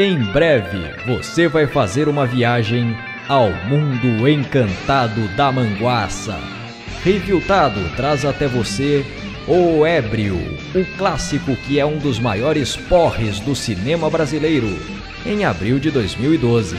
Em breve você vai fazer uma viagem ao mundo encantado da manguaça. Reviltado traz até você O Ébrio, o clássico que é um dos maiores porres do cinema brasileiro, em abril de 2012.